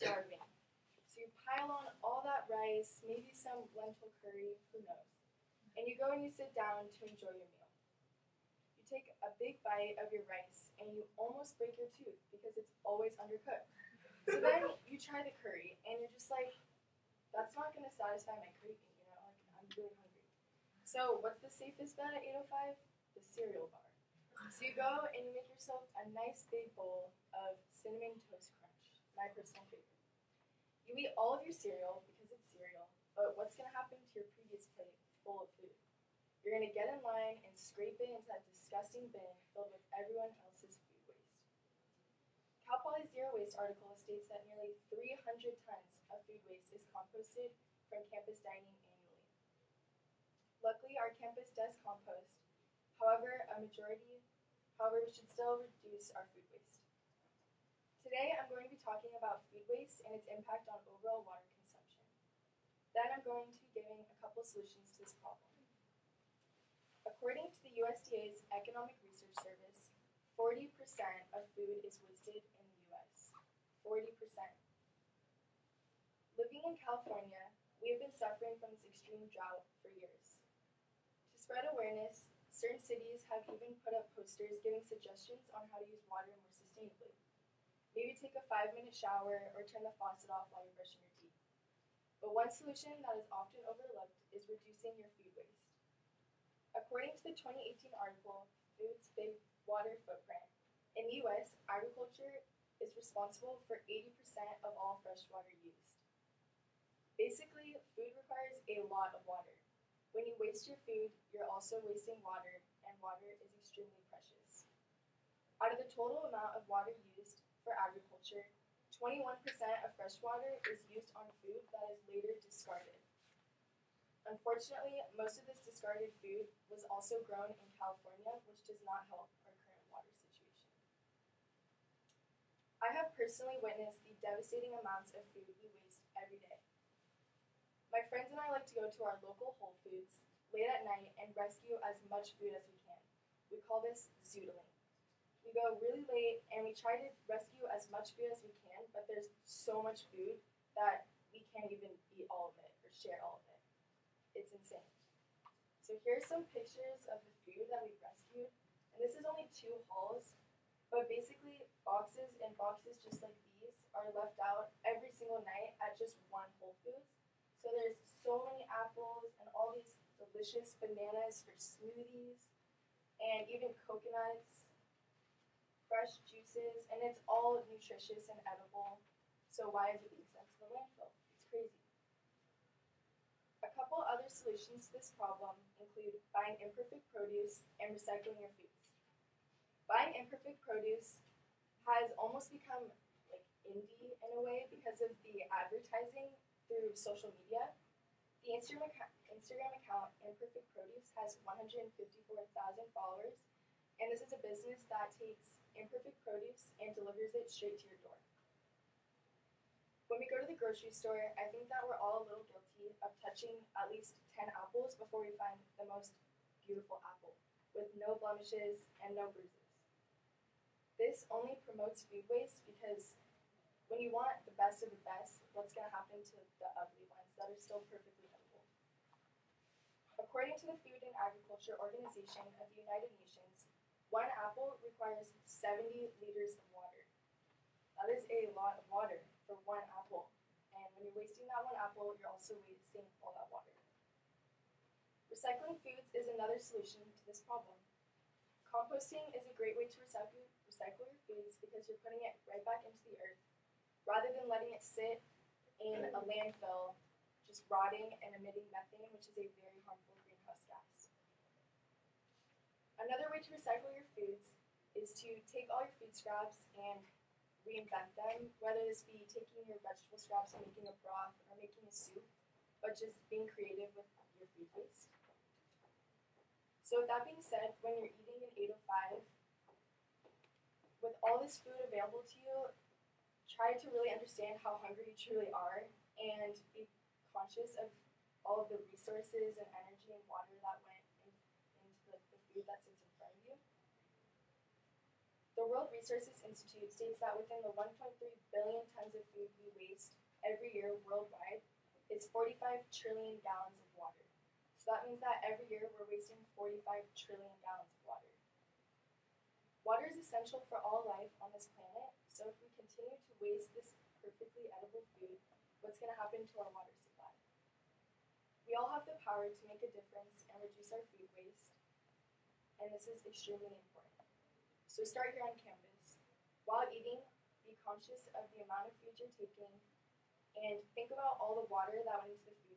starving. So you pile on all that rice, maybe some lentil curry, who knows. And you go and you sit down to enjoy your meal. You take a big bite of your rice and you almost break your tooth because it's always undercooked. So then you try the curry and you're just like, that's not going to satisfy my craving, you know, like I'm really hungry. So what's the safest bet at 805? The cereal bar. So you go and you make yourself a nice big bowl of cinnamon toast crunch, my personal favorite. You eat all of your cereal because it's cereal, but what's going to happen to your previous plate full of food? You're going to get in line and scrape it into that disgusting bin filled with everyone else's food waste. Cal Poly's Zero Waste article states that nearly 300 tons of food waste is composted from campus dining annually. Luckily, our campus does compost. However, a majority However, we should still reduce our food waste. Today, I'm going to be talking about food waste and its impact on overall water consumption. Then, I'm going to be giving a couple solutions to this problem. According to the USDA's Economic Research Service, 40% of food is wasted in the US. 40%. Living in California, we have been suffering from this extreme drought for years. To spread awareness, Certain cities have even put up posters giving suggestions on how to use water more sustainably. Maybe take a five minute shower or turn the faucet off while you're brushing your teeth. But one solution that is often overlooked is reducing your food waste. According to the 2018 article, Food's Big Water Footprint, in the US, agriculture is responsible for 80% of all fresh water used. Basically, food requires a lot of water. When you waste your food, you're also wasting water, and water is extremely precious. Out of the total amount of water used for agriculture, 21% of fresh water is used on food that is later discarded. Unfortunately, most of this discarded food was also grown in California, which does not help our current water situation. I have personally witnessed the devastating amounts of food we waste every day. My friends and I like to go to our local Whole Foods late at night and rescue as much food as we can. We call this zoodling. We go really late and we try to rescue as much food as we can, but there's so much food that we can't even eat all of it or share all of it. It's insane. So here's some pictures of the food that we rescued. And this is only two hauls, but basically boxes and boxes just like these are left out every single night at just one Whole Foods. So there's so many apples and all these delicious bananas for smoothies and even coconuts, fresh juices, and it's all nutritious and edible. So why is it being sent to the landfill? It's crazy. A couple other solutions to this problem include buying imperfect produce and recycling your foods. Buying imperfect produce has almost become like indie in a way because of the advertising through social media. The Instagram account, Instagram account Imperfect Produce has 154,000 followers, and this is a business that takes imperfect produce and delivers it straight to your door. When we go to the grocery store, I think that we're all a little guilty of touching at least 10 apples before we find the most beautiful apple, with no blemishes and no bruises. This only promotes food waste because when you want the best of the best, what's going to happen to the ugly ones that are still perfectly edible? According to the Food and Agriculture Organization of the United Nations, one apple requires 70 liters of water. That is a lot of water for one apple. And when you're wasting that one apple, you're also wasting all that water. Recycling foods is another solution to this problem. Composting is a great way to recycle, recycle your foods because you're putting it right back into the earth rather than letting it sit in a landfill, just rotting and emitting methane, which is a very harmful. Another way to recycle your foods is to take all your food scraps and reinvent them, whether this be taking your vegetable scraps and making a broth or making a soup, but just being creative with your food waste. So with that being said, when you're eating an 805, with all this food available to you, try to really understand how hungry you truly are and be conscious of all of the resources and energy and water that went in front of you. The World Resources Institute states that within the 1.3 billion tons of food we waste every year worldwide is 45 trillion gallons of water. So that means that every year we're wasting 45 trillion gallons of water. Water is essential for all life on this planet, so if we continue to waste this perfectly edible food, what's going to happen to our water supply? We all have the power to make a difference and reduce our food waste, and this is extremely important. So start here on campus. While eating, be conscious of the amount of food you're taking and think about all the water that went into the food